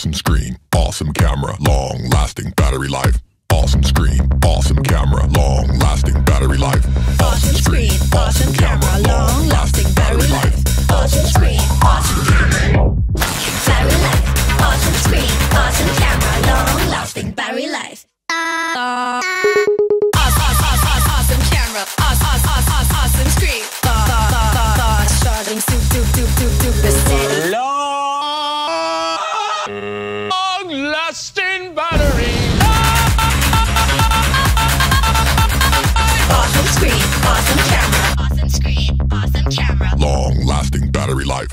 awesome screen, awesome camera, long lasting battery life. Awesome screen, awesome camera, long lasting battery life. Awesome screen, awesome camera, long lasting battery life. Awesome screen, awesome camera, battery life. Awesome screen, awesome camera, long lasting battery life. Awesome, camera, awesome, awesome, awesome screen. Charging, soup, soup, soup, super steady. Long-lasting battery. Awesome screen, awesome camera, awesome screen, awesome camera. Long lasting battery life.